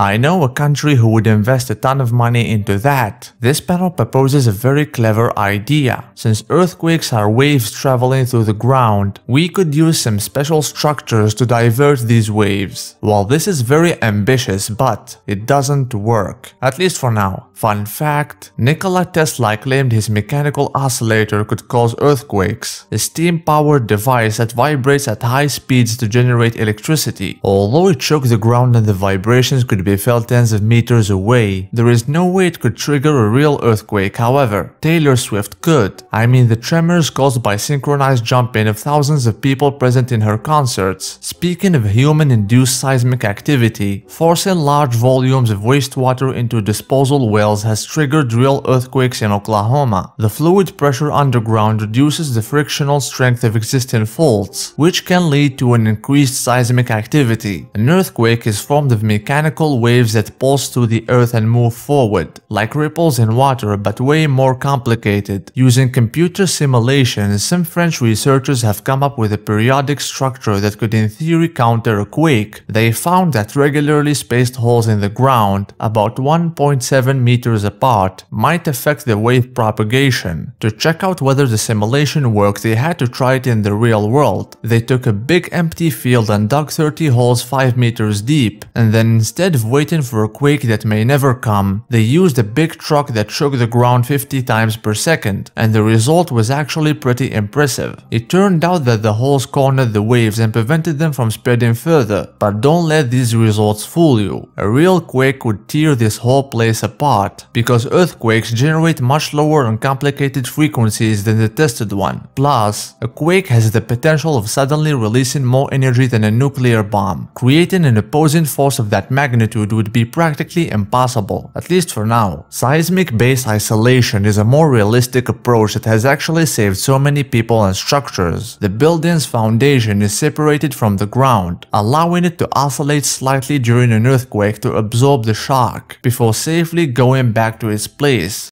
I know a country who would invest a ton of money into that. This panel proposes a very clever idea. Since earthquakes are waves traveling through the ground, we could use some special structures to divert these waves. While this is very ambitious, but it doesn't work. At least for now. Fun fact, Nikola Tesla claimed his mechanical oscillator could cause earthquakes, a steam-powered device that vibrates at high speeds to generate electricity. Although it shook the ground and the vibrations could be felt tens of meters away, there is no way it could trigger a real earthquake however. Taylor Swift could. I mean the tremors caused by synchronized jumping of thousands of people present in her concerts. Speaking of human-induced seismic activity, forcing large volumes of wastewater into disposal wells has triggered real earthquakes in Oklahoma. The fluid pressure underground reduces the frictional strength of existing faults, which can lead to an increased seismic activity. An earthquake is formed of mechanical waves that pulse through the earth and move forward, like ripples in water but way more complicated. Using computer simulations, some French researchers have come up with a periodic structure that could in theory counter a quake. They found that regularly spaced holes in the ground, about 1.7 meters apart, might affect the wave propagation. To check out whether the simulation worked, they had to try it in the real world. They took a big empty field and dug 30 holes 5 meters deep, and then instead of waiting for a quake that may never come, they used a big truck that shook the ground 50 times per second, and the result was actually pretty impressive. It turned out that the holes cornered the waves and prevented them from spreading further, but don't let these results fool you. A real quake would tear this whole place apart, because earthquakes generate much lower and complicated frequencies than the tested one. Plus, a quake has the potential of suddenly releasing more energy than a nuclear bomb. Creating an opposing force of that magnitude would be practically impossible, at least for now. Seismic base isolation is a more realistic approach that has actually saved so many people and structures. The building's foundation is separated from the ground, allowing it to oscillate slightly during an earthquake to absorb the shock, before safely going back to its place.